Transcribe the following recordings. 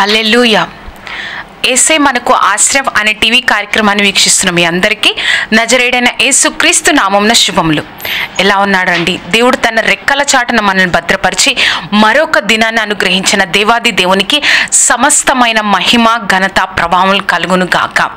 హల్లెలూయా. ఏసే మనకు ఆశ్రయం అనే టీవీ కార్యక్రమాన్ని వీక్షిస్తున్న మీ అందరికీ నజరేడైన యేసుక్రీస్తు నామంన శుభములు. ఎలా ఉన్నాడండి? దేవుడు తన రెక్కల చాటున మనల్ని భద్రపరిచి మరొక దినాన్ని అనుగ్రహించిన దేవాది దేవునికి సమస్తమైన మహిమ ఘనత ప్రభావం కలుగును గాక.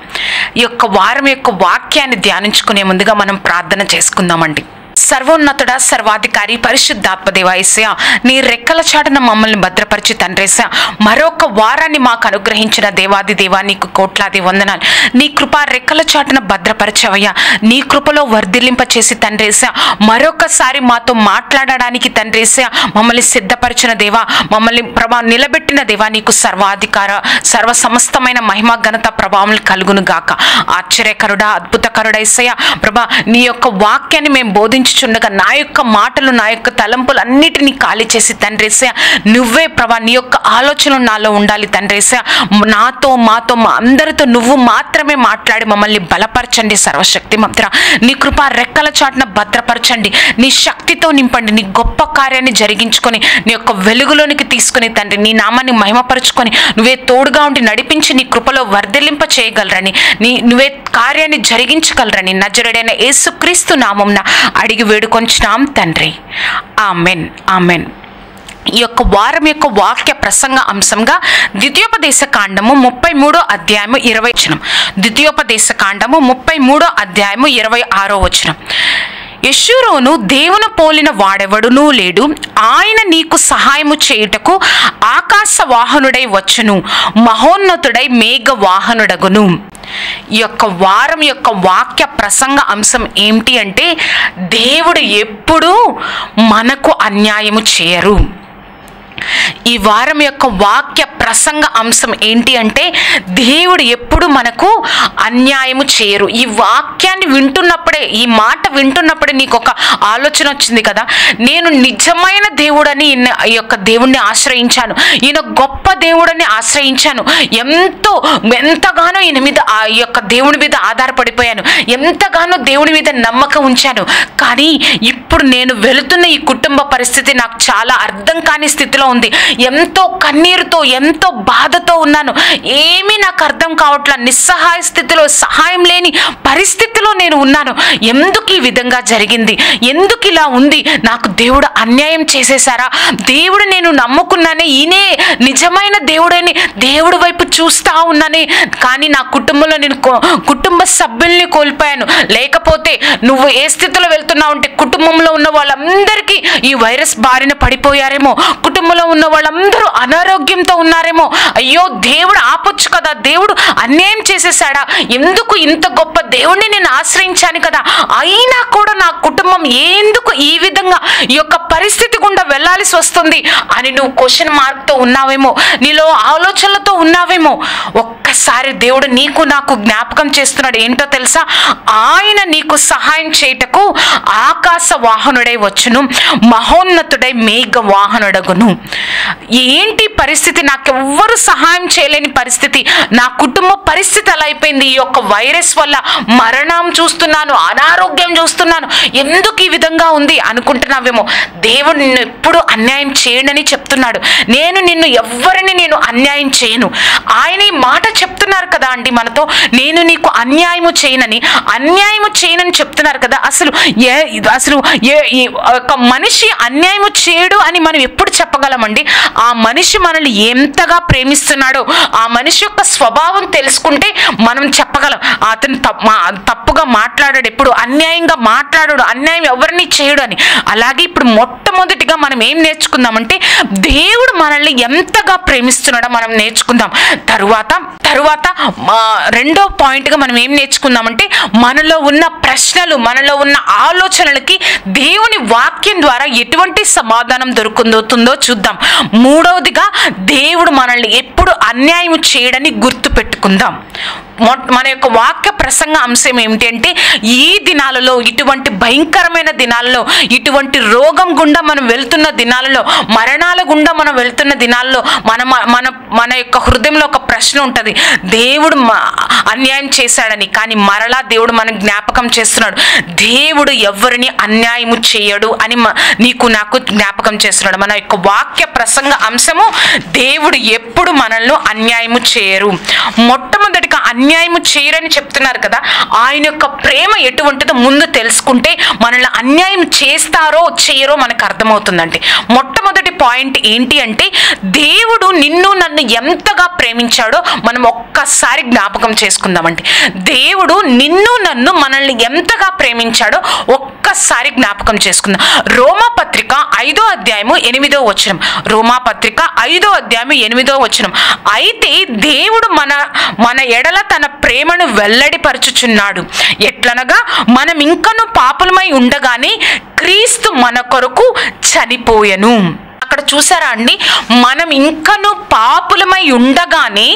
ఈ యొక్క వారం యొక్క వాక్యాన్ని ధ్యానించుకునే ముందుగా మనం ప్రార్థన చేసుకుందామండి. సర్వోన్నతుడ సర్వాధికారి పరిశుద్ధాత్మ దేవాయస్య నీ రెక్కల చాటున మమ్మల్ని భద్రపరిచి తండ్రేస మరొక వారాన్ని మాకు అనుగ్రహించిన దేవాది దేవా నీకు కోట్లాది వందనాలు. నీ కృప రెక్కల చాటున భద్రపరచవయ్యా. నీ కృపలో వర్ధిల్లింప చేసి తండ్రేస మరొకసారి మాతో మాట్లాడడానికి తండ్రేస మమ్మల్ని సిద్ధపరిచిన దేవా మమ్మల్ని ప్రభా నిలబెట్టిన దేవా నీకు సర్వాధికార సర్వ సమస్తమైన మహిమ ఘనత ప్రభావం కలుగును గాక ఆశ్చర్యకరుడా అద్భుతకరుడా ఇసయ ప్రభా నీ యొక్క వాక్యాన్ని మేము బోధించుచుండగా నా యొక్క మాటలు నా యొక్క తలంపులు అన్నిటినీ ఖాళీ చేసి తండ్రేసయ నువ్వే ప్రభా నీ యొక్క ఆలోచనలు నాలో ఉండాలి తండ్రేసయ నాతో మాతో మా అందరితో నువ్వు మాత్రమే మాట్లాడి మమ్మల్ని బలపరచండి సర్వశక్తి మంత్ర నీ కృప రెక్కల చాటున భద్రపరచండి. నీ శక్తితో నింపండి. నీ గొప్ప కార్యాన్ని జరిగించుకొని నీ యొక్క వెలుగులోనికి తీసుకుని తండ్రి నీ నామాన్ని మహిమపరుచుకొని నువ్వే తోడుగా ఉండి నడిపించి నీ కృపలో వర్ధలింప చేయగలరని నీ నువ్వే కార్యాన్ని జరిగించగలరని నజరుడైన యేసుక్రీస్తు నామంన అడిగి వేడుకొంచున్నాం తండ్రి. Amen amen. ఈ యొక్క వారం యొక్క వాక్య ప్రసంగ అంశంగా ద్వితీయోపదేశ కాండము ముప్పై మూడో అధ్యాయము ఇరవై వచనం. ద్వితీయోపదేశ కాండము ముప్పై మూడో అధ్యాయము ఇరవై ఆరో వచనం. యశురోను దేవుని పోలిన వాడెవడునూ లేడు. ఆయన నీకు సహాయము చేయుటకు ఆకాశ వాహనుడై వచ్చును. మహోన్నతుడై మేఘ వాహనుడగును ఈ యొక్క వారం యొక్క వాక్య ప్రసంగ అంశం ఏమిటి అంటే దేవుడు ఎప్పుడూ మనకు అన్యాయము చేయరు. ఈ వారం యొక్క వాక్య ప్రసంగ అంశం ఏంటి అంటే దేవుడు ఎప్పుడు మనకు అన్యాయము చేయరు. ఈ వాక్యాన్ని వింటున్నప్పుడే ఈ మాట వింటున్నప్పుడే నీకు ఒక ఆలోచన వచ్చింది కదా? నేను నిజమైన దేవుడని ఈ యొక్క దేవుణ్ణి ఆశ్రయించాను. ఈయన గొప్ప దేవుడని ఆశ్రయించాను. ఎంతో ఎంతగానో ఈయన మీద ఆ యొక్క దేవుని మీద ఆధారపడిపోయాను. ఎంతగానో దేవుని మీద నమ్మకం ఉంచాను. కానీ ఇప్పుడు నేను వెళుతున్న ఈ కుటుంబ పరిస్థితి నాకు చాలా అర్థం కాని స్థితిలో ఉంది. ఎంతో కన్నీరుతో ఎంతో బాధతో ఉన్నాను. ఏమీ నాకు అర్థం కావట్లా. నిస్సహాయ స్థితిలో సహాయం లేని పరిస్థితిలో నేను ఉన్నాను. ఎందుకు ఈ విధంగా జరిగింది? ఎందుకు ఇలా ఉంది? నాకు దేవుడు అన్యాయం చేసేసారా దేవుడు నేను నమ్ముకున్నానే ఈయనే నిజమైన దేవుడని దేవుడి వైపు చూస్తా ఉన్నానే. కానీ నా కుటుంబంలో నేను కుటుంబ సభ్యుల్ని కోల్పోయాను. లేకపోతే నువ్వు ఏ స్థితిలో వెళ్తున్నావు అంటే కుటుంబంలో ఉన్న వాళ్ళందరికీ ఈ వైరస్ బారిన పడిపోయారేమో. కుటుంబ కుటుంబంలో ఉన్న వాళ్ళందరూ అనారోగ్యంతో ఉన్నారేమో. అయ్యో దేవుడు ఆపొచ్చు కదా. దేవుడు అన్యాయం చేసేసాడా ఎందుకు ఇంత గొప్ప దేవుడిని నేను ఆశ్రయించాను కదా? అయినా కూడా నా కుటుంబం ఎందుకు ఈ విధంగా ఈ యొక్క పరిస్థితి గుండా వెళ్ళాల్సి వస్తుంది అని నువ్వు క్వశ్చన్ మార్క్తో ఉన్నావేమో. నీలో ఆలోచనలతో ఉన్నావేమో. ఒక్కసారి దేవుడు నీకు నాకు జ్ఞాపకం చేస్తున్నాడు. ఏంటో తెలుసా? ఆయన నీకు సహాయం చేయుటకు ఆకాశ వాహనుడై వచ్చును. మహోన్నతుడై మేఘ వాహనుడగును ఏంటి పరిస్థితి? నాకు ఎవ్వరు సహాయం చేయలేని పరిస్థితి. నా కుటుంబ పరిస్థితి అలా అయిపోయింది. ఈ యొక్క వైరస్ వల్ల మరణం చూస్తున్నాను అనారోగ్యం చూస్తున్నాను. ఎందుకు ఈ విధంగా ఉంది అనుకుంటున్నావేమో? దేవుడు నిన్ను ఎప్పుడు అన్యాయం చేయడని చెప్తున్నాడు. నేను నిన్ను ఎవ్వరిని నేను అన్యాయం చేయను. ఆయన ఈ మాట చెప్తున్నారు కదా అండి మనతో? నేను నీకు అన్యాయము చేయనని అన్యాయము చేయనని చెప్తున్నారు కదా? అసలు ఏ అసలు ఏ ఒక మనిషి అన్యాయము చేయడు అని మనం ఎప్పుడు చెప్పగలం? చూస్తామండి ఆ మనిషి మనల్ని ఎంతగా ప్రేమిస్తున్నాడో ఆ మనిషి యొక్క స్వభావం తెలుసుకుంటే మనం చెప్పగలం. అతను తప్పుగా మాట్లాడాడు ఎప్పుడు అన్యాయంగా మాట్లాడాడు అన్యాయం ఎవరిని చేయడు అని. అలాగే ఇప్పుడు మొట్టమొదటిగా మనం ఏం నేర్చుకుందామంటే దేవుడు మనల్ని ఎంతగా ప్రేమిస్తున్నాడో మనం నేర్చుకుందాం. తరువాత తరువాత రెండో పాయింట్గా మనం ఏం నేర్చుకుందామంటే మనలో ఉన్న ప్రశ్నలు మనలో ఉన్న ఆలోచనలకి దేవుని వాక్యం ద్వారా ఎటువంటి సమాధానం దొరుకుతుందో చూద్దాం. మూడవదిగా దేవుడు మనల్ని ఎప్పుడు అన్యాయం చేయడని గుర్తు పెట్టుకుందాం. మొ- మన యొక్క వాక్య ప్రసంగ అంశం ఏమిటి అంటే ఈ దినాలలో ఇటువంటి భయంకరమైన దినాలలో ఇటువంటి రోగం గుండా మనం వెళ్తున్న దినాలలో మరణాల గుండా మనం వెళ్తున్న దినాల్లో మన మన మన యొక్క హృదయంలో ఒక ప్రశ్న ఉంటుంది. దేవుడు అన్యాయం చేశాడని. కానీ మరలా దేవుడు మనం జ్ఞాపకం చేస్తున్నాడు. దేవుడు ఎవరిని అన్యాయము చేయడు అని మ- నీకు నాకు జ్ఞాపకం చేస్తున్నాడు. మన యొక్క వాక్య ప్రసంగ అంశము దేవుడు ఎప్పుడు మనల్ని అన్యాయము చేయరు. మొట్టమొదటిగా అన్యాయము చేయరని చెప్తున్నారు కదా. ఆయన యొక్క ప్రేమ ఎటువంటిదో ముందు తెలుసుకుంటే మనల్ని అన్యాయం చేస్తారో చేయరో మనకు అర్థమవుతుందండి. మొట్టమొదటి పాయింట్ ఏంటి అంటే దేవుడు నిన్ను నన్ను ఎంతగా ప్రేమించాడో మనం ఒక్కసారి జ్ఞాపకం చేసుకుందామండి దేవుడు నిన్ను నన్ను మనల్ని ఎంతగా ప్రేమించాడో ఒక్కసారి జ్ఞాపకం చేసుకుందాం. రోమా పత్రిక ఐదో అధ్యాయము ఎనిమిదో వచనం. రోమా పత్రిక ఐదో అధ్యాయము ఎనిమిదో వచనం. అయితే దేవుడు మన మన ఎడల తన ప్రేమను వెల్లడిపరచుచున్నాడు. ఎట్లనగా మనం ఇంకను పాపులమై ఉండగానే క్రీస్తు మన కొరకు చనిపోయెను. అక్కడ చూసారా అండి? మనం ఇంకను పాపులమై ఉండగానే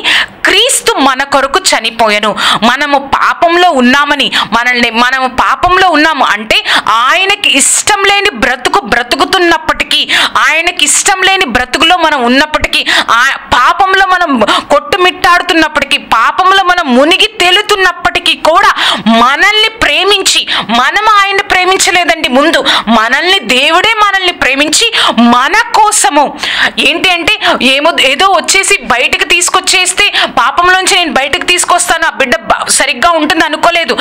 క్రీస్తు మన కొరకు చనిపోయాను. మనము పాపంలో ఉన్నామని మనల్ని మనము పాపంలో ఉన్నాము అంటే ఆయనకి ఇష్టం లేని బ్రతుకు బ్రతుకుతున్నప్పటికీ ఆయనకి ఇష్టం లేని బ్రతుకులో మనం ఉన్నప్పటికీ ఆ పాపంలో మనం కొట్టుమిట్టాడుతున్నప్పటికీ పాపంలో మనం మునిగి తేలుతున్నప్పటికీ కూడా మనల్ని ప్రేమించి మనం ఆయన ప్రేమించలేదండి ముందు. మనల్ని దేవుడే మనల్ని ప్రేమించి మన కోసము ఏంటి అంటే ఏమో ఏదో వచ్చేసి బయటకు తీసుకొచ్చేస్తే పాపంలోంచి నేను బయటకు తీసుకొస్తాను. ఆ బిడ్డ సరిగ్గా ఉంటుంది అనుకోలేదు.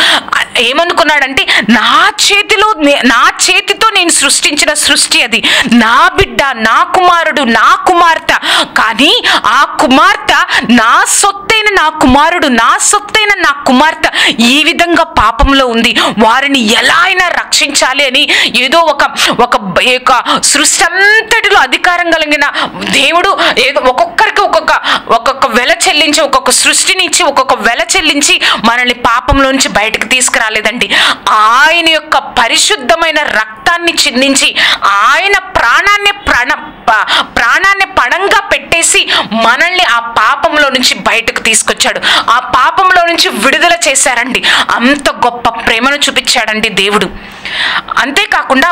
ఏమనుకున్నాడంటే నా చేతిలో నా చేతితో నేను సృష్టించిన సృష్టి అది. నా బిడ్డ నా కుమారుడు నా కుమార్తె. కానీ ఆ కుమార్తె నా సొత్తైన నా కుమారుడు నా సొత్తైన నా కుమార్తె ఈ విధంగా పాపంలో ఉంది. వారిని ఎలా అయినా రక్షించాలి అని ఏదో ఒక ఒక సృష్టి అంతటిలో అధికారం కలిగిన దేవుడు ఏదో ఒక్కొక్కరికి ఒక్కొక్క ఒక్కొక్క వెల చెల్లించి ఒక్కొక్క సృష్టిని ఇచ్చి ఒక్కొక్క వెల చెల్లించి మనల్ని పాపంలోంచి బయటకు తీసుకురాలేదండి. ఆయన యొక్క పరిశుద్ధమైన రక్తాన్ని చిందించి ఆయన ప్రాణాన్ని ప్రాణ ప్రాణాన్ని పణంగా పెట్టేసి మనల్ని ఆ పాపంలో నుంచి బయటకు తీసుకొచ్చాడు. ఆ పాపంలో నుంచి విడుదల చేశారండి. అంత గొప్ప ప్రేమను చూపించాడండి దేవుడు. అంతేకాకుండా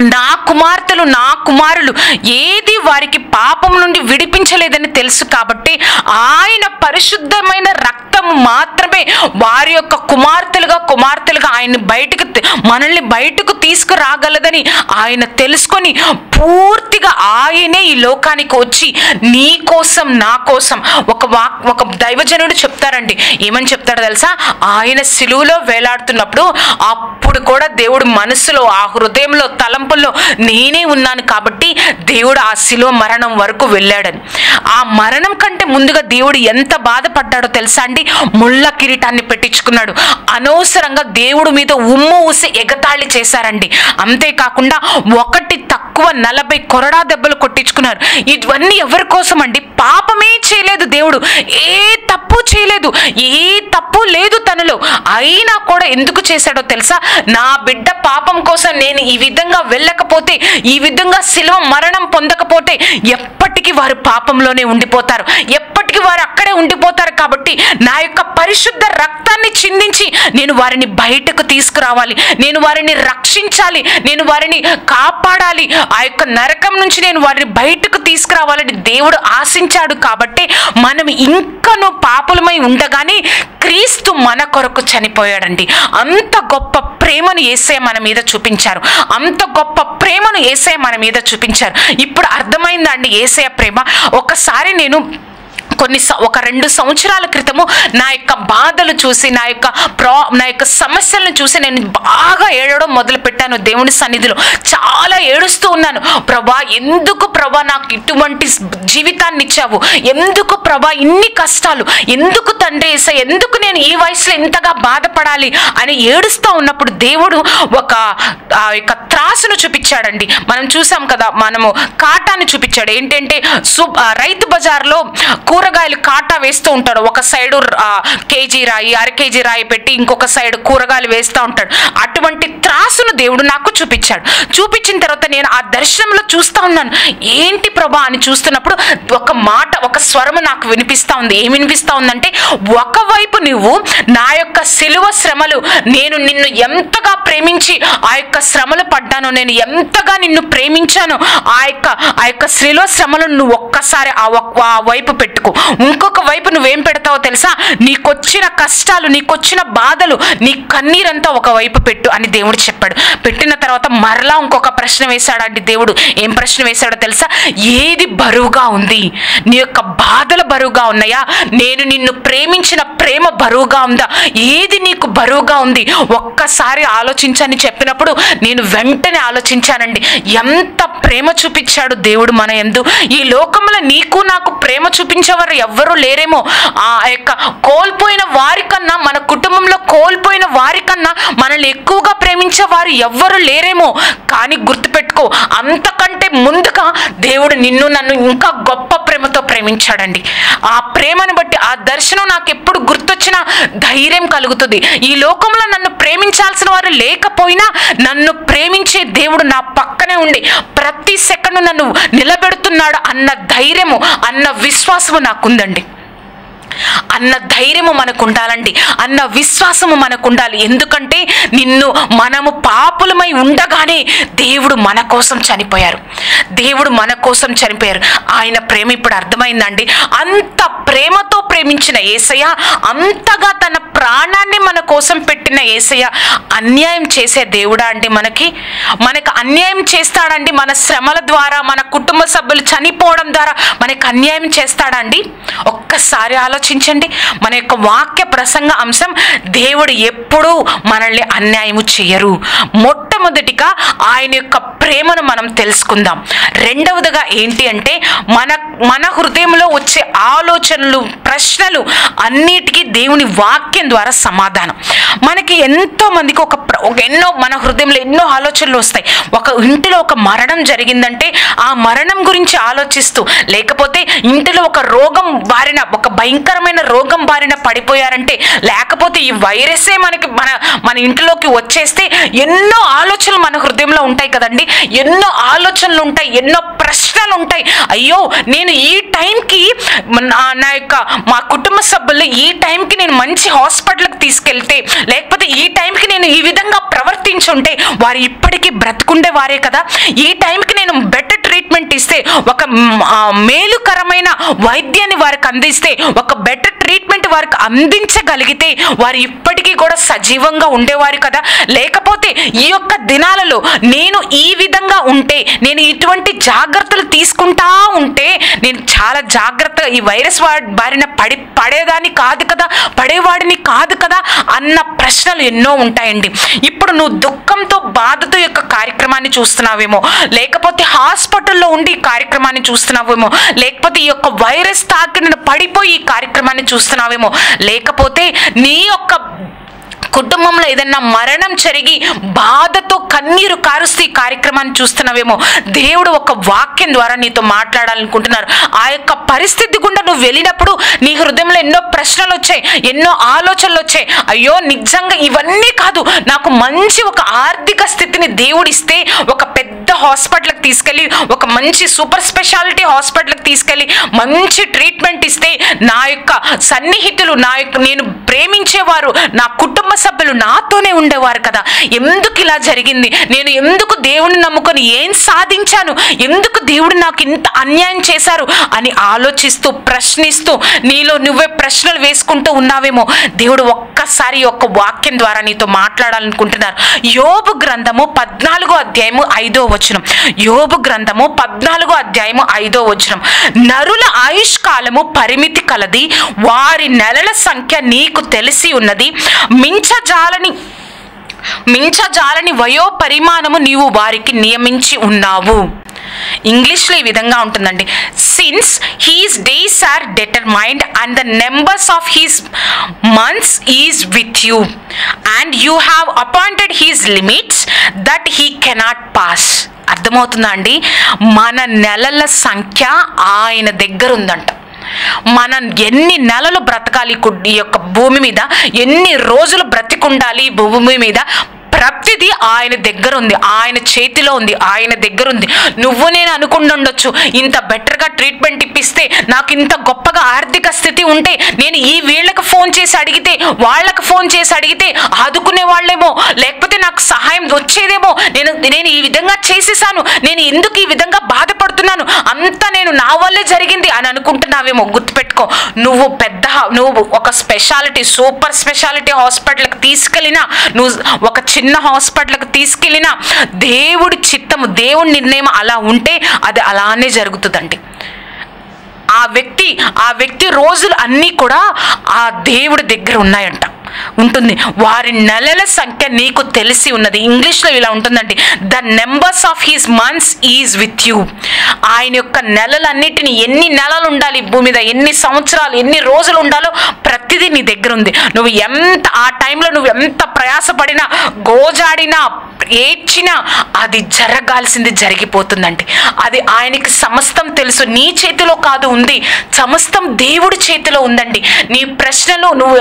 నా కుమార్తెలు నా కుమారులు ఏది వారికి పాపం నుండి విడిపించలేదని తెలుసు కాబట్టి ఆయన పరిశుద్ధమైన రక్తం మాత్రమే వారి యొక్క కుమార్తెలుగా కుమార్తెలుగా ఆయన్ని బయటకు మనల్ని బయటకు తీసుకురాగలదని ఆయన తెలుసుకొని పూర్తిగా ఆయనే ఈ లోకానికి వచ్చి నీ కోసం నా కోసం ఒక వాక్ ఒక దైవజనుడు చెప్తారండి. ఏమని చెప్తాడో తెలుసా? ఆయన సిలువులో వేలాడుతున్నప్పుడు అప్పుడు కూడా దేవుడు మనసులో ఆ హృదయంలో టెంపుల్లో నేనే ఉన్నాను కాబట్టి దేవుడు ఆ శిలువ మరణం వరకు వెళ్ళాడని. ఆ మరణం కంటే ముందుగా దేవుడు ఎంత బాధపడ్డాడో తెలుసా అండి? ముళ్ళ కిరీటాన్ని పెట్టించుకున్నాడు. అనవసరంగా దేవుడు మీద ఉమ్ము ఊసి ఎగతాళి చేశారండి. అంతేకాకుండా ఒకటి తక్కువ నలభై కొరడా దెబ్బలు కొట్టించుకున్నారు. ఇవన్నీ ఎవరి కోసం అండి? పాపమే చేయలేదు దేవుడు. ఏ తప్పు చేయలేదు. ఏ తప్పు లేదు తనలో. అయినా కూడా ఎందుకు చేశాడో తెలుసా? నా బిడ్డ పాపం కోసం నేను ఈ విధంగా వెళ్ళకపోతే ఈ విధంగా శిలువ మరణం పొందకపోతే ఎప్పటికీ వారు పాపంలోనే ఉండిపోతారు. ఎప్పటికీ వారు అక్కడే ఉండిపోతారు కాబట్టి నా యొక్క పరిశుద్ధ రక్తాన్ని చిందించి నేను వారిని బయటకు తీసుకురావాలి. నేను వారిని రక్షించాలి. నేను వారిని కాపాడాలి. ఆ యొక్క నరకం నుంచి నేను వారిని బయటకు తీసుకురావాలని దేవుడు ఆశించాడు కాబట్టి మనం ఇంకను పాపులమై ఉండగానే క్రీస్తు మన కొరకు చనిపోయాడండి. అంత గొప్ప ప్రేమను ఏసే మన మీద చూపించారు. అంత గొప్ప గొప్ప ప్రేమను ఏసే మన మీద చూపించారు. ఇప్పుడు అర్థమైందండి ఏసే ప్రేమ? ఒకసారి నేను కొన్ని స- ఒక రెండు సంవత్సరాల క్రితము నా యొక్క బాధలు చూసి నా యొక్క ప్రా నా యొక్క సమస్యలను చూసి నేను బాగా ఏడవడం మొదలు పెట్టాను దేవుని సన్నిధిలో. చాలా ఏడుస్తూ ఉన్నాను. ప్రభా ఎందుకు ప్రభా నాకు ఇటువంటి జీవితాన్ని ఇచ్చావు? ఎందుకు ప్రభా ఇన్ని కష్టాలు? ఎందుకు తండ్రి వేసా ఎందుకు నేను ఈ వయసులో ఇంతగా బాధపడాలి? అని ఏడుస్తూ ఉన్నప్పుడు దేవుడు ఒక ఆ యొక్క త్రాసును చూపించాడండి. మనం చూసాం కదా మనము కాటాను చూపించాడు. ఏంటంటే సు రైతు బజార్లో కూరగాయలు కాటా వేస్తూ ఉంటాడు. ఒక సైడు కేజీ రాయి అర కేజీ రాయి పెట్టి ఇంకొక సైడ్ కూరగాయలు వేస్తూ ఉంటాడు. అటువంటి త్రాసును దేవుడు నాకు చూపించాడు. చూపించిన తర్వాత నేను ఆ దర్శనంలో చూస్తూ ఉన్నాను. ఏంటి ప్రభా అని చూస్తున్నప్పుడు ఒక మాట ఒక స్వరము నాకు వినిపిస్తూ ఉంది. ఏం వినిపిస్తూ ఉందంటే ఒకవైపు నువ్వు నా యొక్క సిలువ శ్రమలు నేను నిన్ను ఎంతగా ప్రేమించి ఆ యొక్క శ్రమలు పడ్డాను నేను ఎంతగా నిన్ను ప్రేమించాను ఆ యొక్క ఆ యొక్క సిలువ శ్రమలను నువ్వు ఒక్కసారి ఆ ఒక్క- ఆ వైపు పెట్టుకో. ఇంకొక వైపు నువ్వేం పెడతావో తెలుసా? నీకొచ్చిన కష్టాలు నీకొచ్చిన బాధలు నీ కన్నీరంతా ఒక వైపు పెట్టు అని దేవుడు చెప్పాడు. పెట్టిన తర్వాత మరలా ఇంకొక ప్రశ్న వేశాడండి దేవుడు. ఏం ప్రశ్న వేశాడో తెలుసా? ఏది బరువుగా ఉంది? నీ యొక్క బాధలు బరువుగా ఉన్నాయా? నేను నిన్ను ప్రేమించిన ప్రేమ బరువుగా ఉందా? ఏది నీకు బరువుగా ఉంది? ఒక్కసారి ఆలోచించని చెప్పినప్పుడు నేను వెంటనే ఆలోచించానండి. ఎంత ప్రేమ చూపించాడు దేవుడు మన ఎందు ఈ లోకంలో నీకు నాకు ప్రేమ వారు ఎవ్వరూ లేరేమో. ఆ యొక్క కోల్పోయిన వారికన్నా మన కుటుంబంలో కోల్పోయిన వారికన్నా మనల్ని ఎక్కువగా ప్రేమించే వారు ఎవ్వరు లేరేమో. కానీ గుర్తుపెట్టుకో అంతకంటే ముందుగా దేవుడు నిన్ను నన్ను ఇంకా గొప్ప ప్రేమతో ప్రేమించాడండి. ఆ ప్రేమను బట్టి ఆ దర్శనం నాకు ఎప్పుడు గుర్తొచ్చినా ధైర్యం కలుగుతుంది. ఈ లోకంలో నన్ను ప్రేమించాల్సిన వారు లేకపోయినా నన్ను ప్రేమించే దేవుడు నా పక్కనే ఉండి ప్రతి సెకండ్ నన్ను నిలబెడుతున్నాడు అన్న ధైర్యము అన్న విశ్వాసము నాకుందండి. అన్న ధైర్యము మనకు ఉండాలండి అన్న విశ్వాసము మనకు ఉండాలి ఎందుకంటే నిన్ను మనము పాపులమై ఉండగానే దేవుడు మన కోసం చనిపోయారు. దేవుడు మన కోసం చనిపోయారు. ఆయన ప్రేమ ఇప్పుడు అర్థమైందండి. అంత ప్రేమతో ప్రేమించిన ఏసయ్య అంతగా తన ప్రాణాన్ని మన కోసం పెట్టిన ఏసయ్య అన్యాయం చేసే దేవుడా అండి మనకి? మనకు అన్యాయం చేస్తాడండి మన శ్రమల ద్వారా మన కుటుంబ సభ్యులు చనిపోవడం ద్వారా మనకు అన్యాయం చేస్తాడండి ఒక్కసారి ఆలోచన ఆలోచించండి. మన యొక్క వాక్య ప్రసంగ అంశం దేవుడు ఎప్పుడూ మనల్ని అన్యాయము చేయరు మొట్టమొదటిగా ఆయన యొక్క ప్రేమను మనం తెలుసుకుందాం. రెండవదిగా ఏంటి అంటే మన మన హృదయంలో వచ్చే ఆలోచనలు ప్రశ్నలు అన్నిటికీ దేవుని వాక్యం ద్వారా సమాధానం. మనకి ఎంతో మందికి ఒక ప్ర- ఒక ఎన్నో మన హృదయంలో ఎన్నో ఆలోచనలు వస్తాయి. ఒక ఇంటిలో ఒక మరణం జరిగిందంటే ఆ మరణం గురించి ఆలోచిస్తూ లేకపోతే ఇంటిలో ఒక రోగం బారిన ఒక భయంకరమైన రోగం బారిన పడిపోయారంటే లేకపోతే ఈ వైరసే మనకి మన మన ఇంటిలోకి వచ్చేస్తే ఎన్నో ఆలోచనలు మన హృదయంలో ఉంటాయి కదండి. ఎన్నో ఆలోచనలు ఉంటాయి ఎన్నో ప్రశ్నలు ఉంటాయి. అయ్యో నేను ఈ టైంకి నా యొక్క మా కుటుంబ సభ్యులు ఈ టైంకి నేను మంచి హాస్పిటల్కి తీసుకెళ్తే లేకపోతే ఈ టైంకి నేను ఈ విధంగా ప్రవర్తించుంటే వారు ఇప్పటికీ బ్రతుకుండే వారే కదా. ఈ టైంకి నేను బెటర్ ట్రీట్మెంట్ ఇస్తే ఒక మేలుకరమైన వైద్యాన్ని వారికి అందిస్తే ఒక బెటర్ ట్రీట్మెంట్ వారికి అందించగలిగితే వారు ఇప్పటికీ కూడా సజీవంగా ఉండేవారు కదా. లేకపోతే ఈ యొక్క దినాలలో నేను ఈ విధంగా ఉంటే నేను ఇటువంటి జాగ్రత్తలు తీసుకుంటా ఉంటే నేను చాలా జాగ్రత్తగా ఈ వైరస్ బారిన పడి పడేదాన్ని కాదు కదా పడేవాడిని కాదు కదా అన్న ప్రశ్నలు ఎన్నో ఉంటాయండి. ఇప్పుడు నువ్వు దుఃఖంతో బాధతో యొక్క కార్యక్రమాన్ని చూస్తున్నావేమో లేకపోతే హాస్పిటల్ హాస్పిటల్లో ఉండి ఈ కార్యక్రమాన్ని చూస్తున్నావేమో? లేకపోతే ఈ యొక్క వైరస్ తాకిన పడిపోయి ఈ కార్యక్రమాన్ని చూస్తున్నావేమో? లేకపోతే నీ యొక్క కుటుంబంలో ఏదన్నా మరణం జరిగి బాధతో కన్నీరు కారుస్తీ కార్యక్రమాన్ని చూస్తున్నావేమో దేవుడు ఒక వాక్యం ద్వారా నీతో మాట్లాడాలనుకుంటున్నారు. ఆ యొక్క పరిస్థితి గుండా నువ్వు వెళ్ళినప్పుడు నీ హృదయంలో ఎన్నో ప్రశ్నలు వచ్చాయి ఎన్నో ఆలోచనలు వచ్చాయి. అయ్యో నిజంగా ఇవన్నీ కాదు. నాకు మంచి ఒక ఆర్థిక స్థితిని దేవుడిస్తే ఒక పెద్ద హాస్పిటల్కి తీసుకెళ్ళి ఒక మంచి సూపర్ స్పెషాలిటీ హాస్పిటల్కి తీసుకెళ్ళి మంచి ట్రీట్మెంట్ ఇస్తే నా యొక్క సన్నిహితులు నా యొక్క నేను ప్రేమించేవారు నా కుటుంబ సభ్యులు నాతోనే ఉండేవారు కదా. ఎందుకు ఇలా జరిగింది? నేను ఎందుకు దేవుని నమ్ముకొని ఏం సాధించాను? ఎందుకు దేవుడు నాకు ఇంత అన్యాయం చేశారు? అని ఆలోచిస్తూ ప్రశ్నిస్తూ నీలో నువ్వే ప్రశ్నలు వేసుకుంటూ ఉన్నావేమో దేవుడు ఒక్కసారి ఒక్క వాక్యం ద్వారా నీతో మాట్లాడాలనుకుంటున్నారు. యోబు గ్రంథము పద్నాలుగో అధ్యాయము ఐదో వచనం. వచనం యోబు గ్రంథము పద్నాలుగో అధ్యాయము ఐదో వచనం. నరుల ఆయుష్ కాలము పరిమితి కలది వారి నెలల సంఖ్య నీకు తెలిసి ఉన్నది. మించజాలని మించజాలని వయో పరిమాణము నీవు వారికి నియమించి ఉన్నావు. ఇంగ్లీష్లో ఈ విధంగా ఉంటుందండి. Since his days are determined and the numbers of his months is with you and you have appointed his limits that he cannot pass అర్థమవుతుందా అండి? మన నెలల సంఖ్య ఆయన దగ్గర ఉందంట మనం ఎన్ని నెలలు బ్రతకాలి ఈ యొక్క భూమి మీద? ఎన్ని రోజులు బ్రతికుండాలి భూమి మీద? ప్రతిదీ ఆయన దగ్గర ఉంది ఆయన చేతిలో ఉంది. ఆయన దగ్గర ఉంది నువ్వు నేను అనుకుంటుండొచ్చు ఇంత బెటర్గా ట్రీట్మెంట్ ఇప్పిస్తే నాకు ఇంత గొప్పగా ఆర్థిక స్థితి ఉంటే నేను ఈ వీళ్ళకి ఫోన్ చేసి అడిగితే వాళ్ళకి ఫోన్ చేసి అడిగితే ఆదుకునే వాళ్ళేమో? లేకపోతే నాకు సహాయం వచ్చేదేమో? నేను నేను ఈ విధంగా చేసేసాను. నేను ఎందుకు ఈ విధంగా బాధపడుతున్నాను? అంతా నేను నా వల్లే జరిగింది అని అనుకుంటున్నావేమో? గుర్తుపెట్టుకో. నువ్వు పెద్ద నువ్వు ఒక స్పెషాలిటీ సూపర్ స్పెషాలిటీ హాస్పిటల్కి తీసుకెళ్ళినా నువ్వు ఒక చిన్న చిన్న హాస్పిటల్కి తీసుకెళ్ళినా దేవుడి చిత్తము దేవుడి నిర్ణయం అలా ఉంటే అది అలానే జరుగుతుందండి. ఆ వ్యక్తి ఆ వ్యక్తి రోజులు అన్నీ కూడా ఆ దేవుడి దగ్గర ఉన్నాయంట. ఉంటుంది. వారి నెలల సంఖ్య నీకు తెలిసి ఉన్నది. ఇంగ్లీష్లో ఇలా ఉంటుందండి. The numbers of his months is with you ఆయన యొక్క నెలలన్నిటిని ఎన్ని నెలలు ఉండాలి? భూమి మీద ఎన్ని సంవత్సరాలు ఎన్ని రోజులు ఉండాలో ప్రతిదీ నీ దగ్గర ఉంది. నువ్వు ఎంత ఆ టైంలో నువ్వు ఎంత ప్రయాసపడినా గోజాడినా ఏడ్చినా అది జరగాల్సింది జరిగిపోతుందండి. అది ఆయనకి సమస్తం తెలుసు. నీ చేతిలో కాదు ఉంది. సమస్తం దేవుడి చేతిలో ఉందండి. నీ ప్రశ్నలు నువ్వు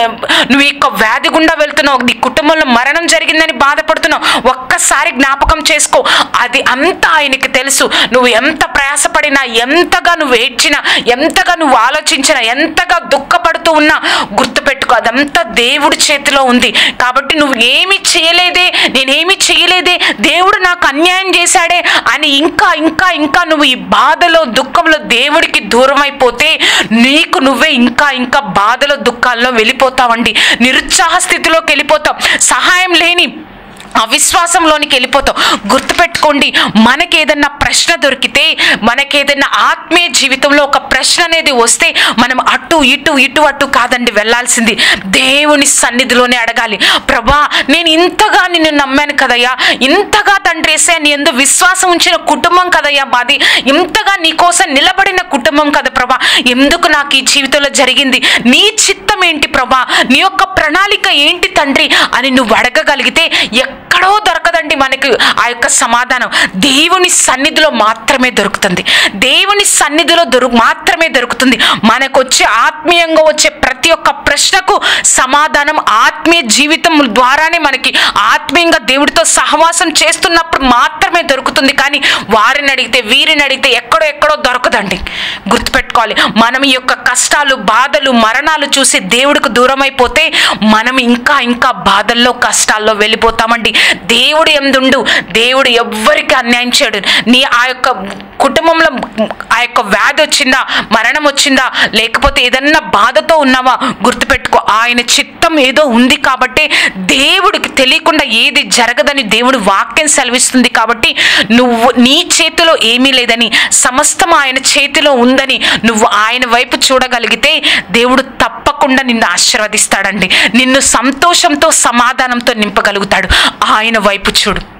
నువ్వు యొక్క వ్యాధి గుండా వెళ్తున్నావు. నీ కుటుంబంలో మరణం జరిగిందని బాధపడుతున్నావు. ఒక్కసారి జ్ఞాపకం చేసుకో. అది అంతా ఆయనకి తెలుసు. నువ్వు ఎంత ప్రయాసపడినా ఎంతగా నువ్వు ఏడ్చినా ఎంతగా నువ్వు ఆలోచించినా ఎంతగా దుఃఖపడుతూ ఉన్నా గుర్తుపెట్టుకో. అదంతా దేవుడి చేతిలో ఉంది. కాబట్టి నువ్వు ఏమి చేయలేదే నేనేమి చేయలేదే దేవుడు నాకు అన్యాయం చేశాడే అని ఇంకా ఇంకా ఇంకా నువ్వు ఈ బాధలో దుఃఖంలో దేవుడికి దూరం అయిపోతే నీకు నువ్వే ఇంకా ఇంకా బాధలో దుఃఖాల్లో వెళ్ళిపోతావండి. నిరుత్సాహ స్థితిలోకి వెళ్ళిపోతాం. సహాయం లేని అవిశ్వాసంలోనికి వెళ్ళిపోతాం గుర్తుపెట్టుకోండి మనకేదన్నా ప్రశ్న దొరికితే మనకేదన్నా ఆత్మీయ జీవితంలో ఒక ప్రశ్న అనేది వస్తే మనం అటు ఇటు ఇటు అటు కాదండి వెళ్ళాల్సింది. దేవుని సన్నిధిలోనే అడగాలి. ప్రభా నేను ఇంతగా నిన్ను నమ్మాను కదయ్యా. ఇంతగా తండ్రి వేసే నీ ఎందు విశ్వాసం ఉంచిన కుటుంబం కదయ్యా మాది. ఇంతగా నీ కోసం నిలబడిన కుటుంబం కదా ప్రభా. ఎందుకు నాకు ఈ జీవితంలో జరిగింది? నీ చిత్తం ఏంటి ప్రభా? నీ యొక్క ప్రణాళిక ఏంటి తండ్రి? అని నువ్వు అడగగలిగితే ఎక్కడో ఎక్కడో దొరకదండి మనకి ఆ యొక్క సమాధానం. దేవుని సన్నిధిలో మాత్రమే దొరుకుతుంది. దేవుని సన్నిధిలో దొరు మాత్రమే దొరుకుతుంది. మనకు వచ్చే ఆత్మీయంగా వచ్చే ప్రతి ఒక్క ప్రశ్నకు సమాధానం ఆత్మీయ జీవితం ద్వారానే మనకి ఆత్మీయంగా దేవుడితో సహవాసం చేస్తున్నప్పుడు మాత్రమే దొరుకుతుంది. కానీ వారిని అడిగితే వీరిని అడిగితే ఎక్కడో ఎక్కడో దొరకదండి. గుర్తుపెట్టుకోవాలి. మనం ఈ యొక్క కష్టాలు బాధలు మరణాలు చూసి దేవుడికి దూరమైపోతే మనం ఇంకా ఇంకా బాధల్లో కష్టాల్లో వెళ్ళిపోతామండి. దేవుడు ఎందుండు? దేవుడు ఎవ్వరికి అన్యాయం చేయడు. నీ ఆ యొక్క కుటుంబంలో ఆ యొక్క వ్యాధి వచ్చిందా మరణం వచ్చిందా లేకపోతే ఏదన్నా బాధతో ఉన్నావా? గుర్తుపెట్టుకో ఆయన చిత్తం ఏదో ఉంది కాబట్టి దేవుడికి తెలియకుండా ఏది జరగదని దేవుడు వాక్యం సెలవిస్తుంది కాబట్టి నువ్వు నీ చేతిలో ఏమీ లేదని సమస్తం ఆయన చేతిలో ఉందని నువ్వు ఆయన వైపు చూడగలిగితే దేవుడు తప్పకుండా నిన్ను ఆశీర్వదిస్తాడండి. నిన్ను సంతోషంతో సమాధానంతో నింపగలుగుతాడు. ఆయన వైపు చూడు.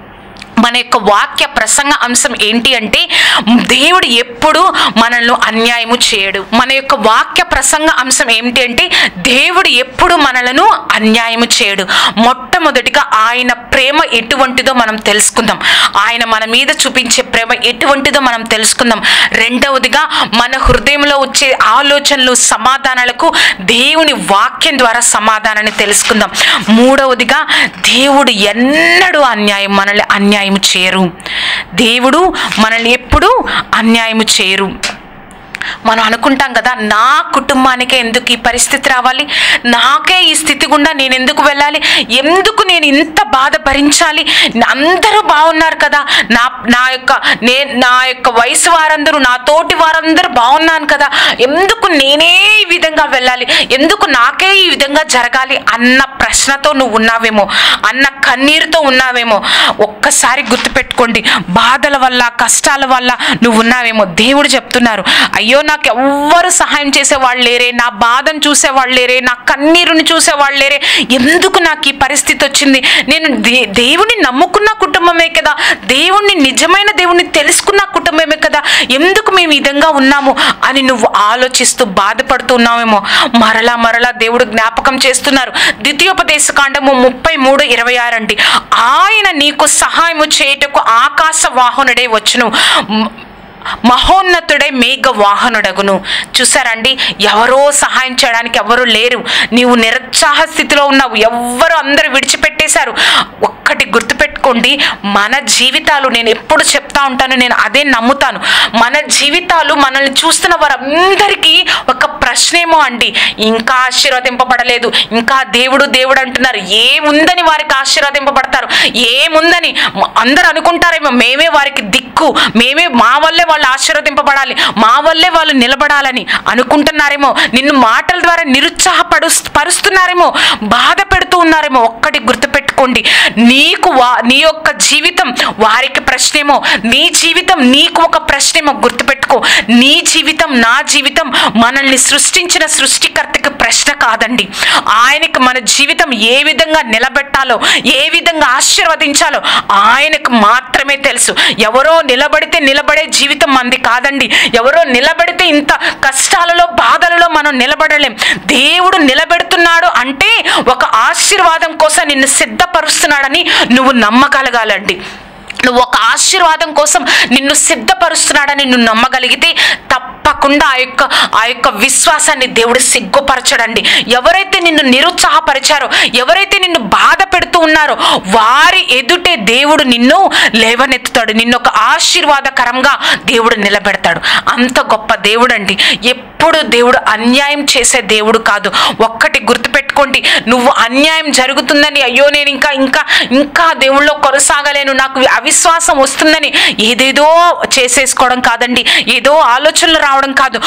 మన యొక్క వాక్య ప్రసంగ అంశం ఏంటి అంటే దేవుడు ఎప్పుడు మనల్ని అన్యాయము చేయడు. మన యొక్క వాక్య ప్రసంగ అంశం ఏంటి అంటే దేవుడు ఎప్పుడు మనలను అన్యాయము చేయడు. మొట్టమొదటిగా ఆయన ప్రేమ ఎటువంటిదో మనం తెలుసుకుందాం. ఆయన మన మీద చూపించే ప్రేమ ఎటువంటిదో మనం తెలుసుకుందాం. రెండవదిగా మన హృదయంలో వచ్చే ఆలోచనలు సమాధానాలకు దేవుని వాక్యం ద్వారా సమాధానాన్ని తెలుసుకుందాం. మూడవదిగా దేవుడు ఎన్నడూ అన్యాయం మనల్ని అన్యాయం చేయరు దేవుడు మనల్ని ఎప్పుడూ అన్యాయము చేయరు మనం అనుకుంటాం కదా నా కుటుంబానికే ఎందుకు ఈ పరిస్థితి రావాలి? నాకే ఈ స్థితి గుండా నేను ఎందుకు వెళ్ళాలి? ఎందుకు నేను ఇంత బాధ భరించాలి? అందరూ బాగున్నారు కదా. నా నా యొక్క నే నా యొక్క వయసు వారందరూ నా తోటి వారందరూ బాగున్నాను కదా. ఎందుకు నేనే ఈ విధంగా వెళ్ళాలి? ఎందుకు నాకే ఈ విధంగా జరగాలి? అన్న ప్రశ్నతో నువ్వు ఉన్నావేమో అన్న కన్నీరుతో ఉన్నావేమో ఒక్కసారి గుర్తుపెట్టుకోండి. బాధల వల్ల కష్టాల వల్ల నువ్వు ఉన్నావేమో. దేవుడు చెప్తున్నారు అయ్యో నాకు ఎవ్వరు సహాయం చేసేవాళ్ళు లేరే నా బాధను చూసేవాళ్ళు లేరే నా కన్నీరుని చూసేవాళ్ళు లేరే ఎందుకు నాకు ఈ పరిస్థితి వచ్చింది? నేను దే దేవుని నమ్ముకున్న కుటుంబమే కదా. దేవుణ్ణి నిజమైన దేవుణ్ణి తెలుసుకున్న కుటుంబమే కదా. ఎందుకు మేము విధంగా ఉన్నాము అని నువ్వు ఆలోచిస్తూ బాధపడుతున్నామేమో మరలా మరలా దేవుడు జ్ఞాపకం చేస్తున్నారు. ద్వితీయోపదేశ కాండము ముప్పై మూడు ఇరవై ఆరు అండి. ఆయన నీకు సహాయము చేయుటకు ఆకాశ వాహనుడే వచ్చును మహోన్నతుడై మేఘ వాహనుడగును చూసారండి ఎవరో సహాయం చేయడానికి ఎవరు లేరు. నీవు నిరుత్సాహ స్థితిలో ఉన్నావు. ఎవ్వరు అందరూ విడిచిపెట్టేశారు. ఒక్కటి గుర్తుపెట్టుకోండి. మన జీవితాలు నేను ఎప్పుడు చెప్తా ఉంటాను నేను అదే నమ్ముతాను. మన జీవితాలు మనల్ని చూస్తున్న వారందరికీ ఒక ప్రశ్నేమో అండి. ఇంకా ఆశీర్వదింపబడలేదు. ఇంకా దేవుడు దేవుడు అంటున్నారు. ఏముందని వారికి ఆశీర్వదింపబడతారు? ఏముందని అందరు అనుకుంటారేమో. మేమే వారికి దిక్కు. మేమే మా వల్లే వాళ్ళు ఆశీర్వదింపబడాలి. మా వల్లే వాళ్ళు నిలబడాలని అనుకుంటున్నారేమో. నిన్ను మాటల ద్వారా నిరుత్సాహపడు పరుస్తున్నారేమో. బాధ పెడుతూ ఉన్నారేమో. ఒక్కటి గుర్తుపెట్టుకోండి. నీకు వా నీ యొక్క జీవితం వారికి ప్రశ్నేమో నీ జీవితం నీకు ఒక ప్రశ్నేమో గుర్తుపెట్టుకో. నీ జీవితం నా జీవితం మనల్ని సృష్టించిన సృష్టికర్తకి ప్రశ్న కాదండి. ఆయనకి మన జీవితం ఏ విధంగా నిలబెట్టాలో ఏ విధంగా ఆశీర్వదించాలో ఆయనకు మాత్రమే తెలుసు. ఎవరో నిలబడితే నిలబడే జీవితం మంది కాదండి. ఎవరో నిలబడితే ఇంత కష్టాలలో బాధలలో మనం నిలబడలేం. దేవుడు నిలబెడుతున్నాడు అంటే ఒక ఆశీర్వాదం కోసం నిన్ను సిద్ధపరుస్తున్నాడని నువ్వు నమ్మగలగాలండి. నువ్వు ఒక ఆశీర్వాదం కోసం నిన్ను సిద్ధపరుస్తున్నాడని నువ్వు నమ్మగలిగితే తప్పకుండా ఆ యొక్క ఆ యొక్క విశ్వాసాన్ని దేవుడు సిగ్గుపరచడండి. ఎవరైతే నిన్ను నిరుత్సాహపరిచారో ఎవరైతే నిన్ను బాధ పెడుతూ ఉన్నారో వారి ఎదుటే దేవుడు నిన్ను లేవనెత్తుతాడు. నిన్ను ఒక ఆశీర్వాదకరంగా దేవుడు నిలబెడతాడు. అంత గొప్ప దేవుడు అండి ఎప్పుడు దేవుడు అన్యాయం చేసే దేవుడు కాదు. ఒక్కటి గుర్తుపెట్టుకోండి. నువ్వు అన్యాయం జరుగుతుందని అయ్యో నేను ఇంకా ఇంకా ఇంకా దేవుళ్ళో కొనసాగలేను. నాకు అవి అవిశ్వాసం వస్తుందని ఏదేదో చేసేసుకోవడం కాదండి. ఏదో ఆలోచనలు రావడం కాదు.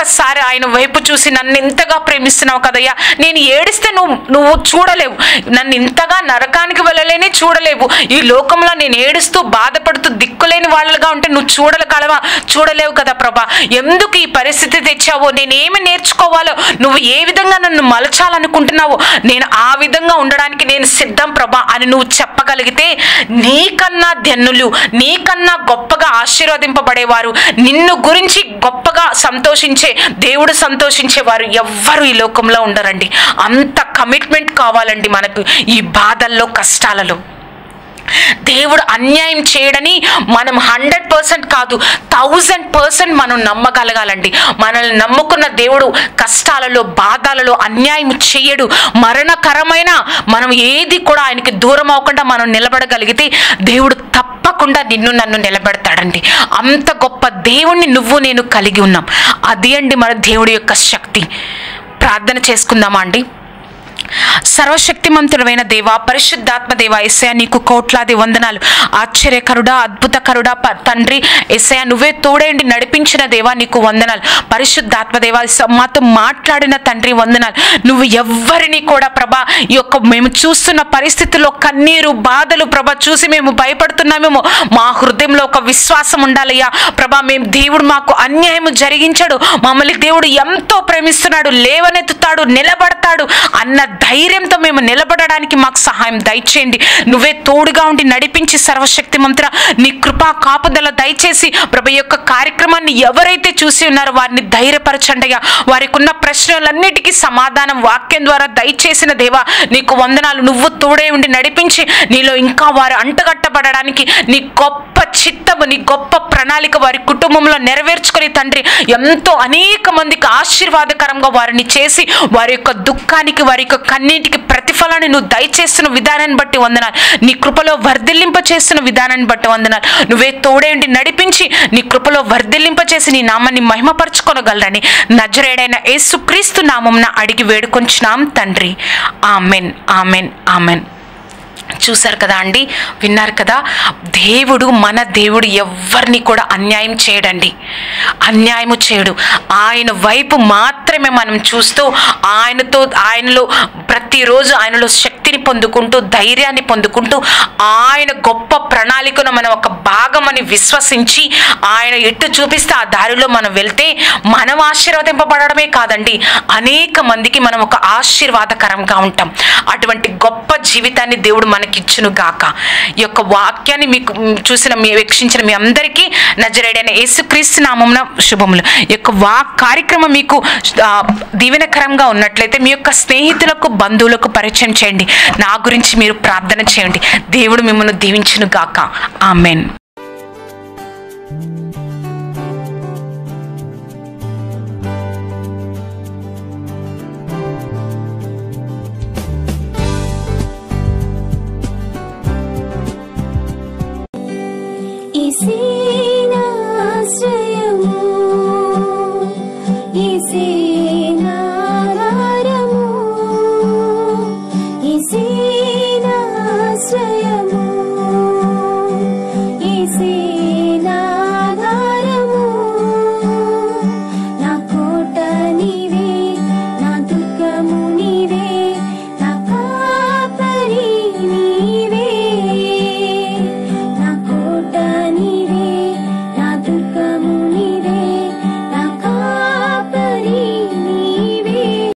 ఒక్కసారి ఆయన వైపు చూసి నన్ను ఇంతగా ప్రేమిస్తున్నావు కదయ్యా నేను ఏడిస్తే నువ్వు నువ్వు చూడలేవు. నన్ను ఇంతగా నరకానికి వెళ్ళలేని చూడలేవు. ఈ లోకంలో నేను ఏడుస్తూ బాధపడుతూ దిక్కులేని వాళ్ళగా ఉంటే నువ్వు చూడగలవా చూడలేవు కదా ప్రభా. ఎందుకు ఈ పరిస్థితి తెచ్చావో నేనేమి నేర్చుకోవాలో నువ్వు ఏ విధంగా నన్ను మలచాలనుకుంటున్నావో నేను ఆ విధంగా ఉండడానికి నేను సిద్ధం ప్రభా అని నువ్వు చెప్పగలిగితే నీకన్నా ధన్యులు నీకన్నా గొప్పగా ఆశీర్వదింపబడేవారు. నిన్ను గురించి గొప్పగా సంతోషించే దేవుడు సంతోషించే వారు ఎవ్వరు ఈ లోకంలో ఉండరండి. అంత కమిట్మెంట్ కావాలండి మనకు ఈ బాధల్లో కష్టాలలో. దేవుడు అన్యాయం చేయడని మనం హండ్రెడ్ పర్సెంట్ కాదు థౌజండ్ పర్సెంట్ మనం నమ్మగలగాలండి. మనల్ని నమ్ముకున్న దేవుడు కష్టాలలో బాధలలో అన్యాయం చేయడు. మరణకరమైన మనం ఏది కూడా ఆయనకి దూరం అవ్వకుండా మనం నిలబడగలిగితే దేవుడు తప్పకుండా నిన్ను నన్ను నిలబెడతాడండి. అంత గొప్ప దేవుణ్ణి నువ్వు నేను కలిగి ఉన్నాం. అది అండి మన దేవుడి యొక్క శక్తి. ప్రార్థన చేసుకుందామా అండి? సర్వశక్తిమంతుడమైన దేవా పరిశుద్ధాత్మ దేవ ఎస్ఐ నీకు కోట్లాది వందనాలు. ఆశ్చర్యకరుడా అద్భుతకరుడా ప- తండ్రి ఎస్ఐ నువ్వే తోడేండి నడిపించిన దేవా నీకు వందనాలు. పరిశుద్ధాత్మ దేవ మాతో మాట్లాడిన తండ్రి వందనాలు. నువ్వు ఎవ్వరిని కూడా ప్రభా ఈ యొక్క మేము చూస్తున్న పరిస్థితుల్లో కన్నీరు బాధలు ప్రభా చూసి మేము భయపడుతున్నామేమో. మా హృదయంలో ఒక విశ్వాసం ఉండాలయ్యా. ప్రభా మేము దేవుడు మాకు అన్యాయం జరిగించాడు. మమ్మల్ని దేవుడు ఎంతో ప్రేమిస్తున్నాడు. లేవనెత్తుతాడు నిలబడతాడు అన్న ధైర్యంతో మేము నిలబడడానికి మాకు సహాయం దయచేయండి. నువ్వే తోడుగా ఉండి నడిపించి సర్వశక్తి మంత్ర నీ కృపా కాపుదల దయచేసి ప్రభు యొక్క కార్యక్రమాన్ని ఎవరైతే చూసి ఉన్నారో వారిని ధైర్యపరచండి అయ్యా. వారికి ఉన్న ప్రశ్నలన్నిటికీ సమాధానం వాక్యం ద్వారా దయచేసిన దేవా నీకు వందనాలు. నువ్వు తోడే ఉండి నడిపించి నీలో ఇంకా వారు అంటగట్టబడడానికి నీ గొప్ప గొప్ప నీ గొప్ప ప్రణాళిక వారి కుటుంబంలో నెరవేర్చుకొని తండ్రి ఎంతో అనేక మందికి ఆశీర్వాదకరంగా వారిని చేసి వారి యొక్క దుఃఖానికి వారి యొక్క కన్నీటికి ప్రతిఫలాన్ని నువ్వు దయచేస్తున్న విధానాన్ని బట్టి వందనాలు. నీ కృపలో వర్ధిల్లింప చేస్తున్న విధానాన్ని బట్టి వందనాలు. నువ్వే తోడేంటి నడిపించి నీ కృపలో వర్ధిల్లింప చేసి నీ నామాన్ని మహిమపరచుకోనగలరని నజరేడైన యేసుక్రీస్తు నామంన అడిగి వేడుకొంచున్నాం తండ్రి. Amen amen amen. చూశారు కదా అండి? విన్నారు కదా? దేవుడు మన దేవుడు ఎవరిని కూడా అన్యాయం చేయడండి. అన్యాయము చేయడు. ఆయన వైపు మాత్రమే మనం చూస్తూ ఆయనతో ఆయనలో ప్రతిరోజు ఆయనలో శక్తి శక్తిని పొందుకుంటూ ధైర్యాన్ని పొందుకుంటూ ఆయన గొప్ప ప్రణాళికను మనం ఒక భాగమని విశ్వసించి ఆయన ఎట్టు చూపిస్తే ఆ దారిలో మనం వెళ్తే మనం ఆశీర్వదింపబడమే కాదండి. అనేక మందికి మనం ఒక ఆశీర్వాదకరంగా ఉంటాం. అటువంటి గొప్ప జీవితాన్ని దేవుడు మనకిచ్చును గాక. ఈ యొక్క వాక్యాన్ని మీకు చూసిన మీ వీక్షించిన మీ అందరికీ నజరేడైన యేసుక్రీస్తు నామం శుభములు. ఈ యొక్క వా కార్యక్రమం మీకు దీవెనకరంగా ఉన్నట్లయితే మీ యొక్క స్నేహితులకు బంధువులకు పరిచయం చేయండి. నా గురించి మీరు ప్రార్థన చేయండి. దేవుడు మిమ్మల్ని దీవించును గాక ఆమెన్.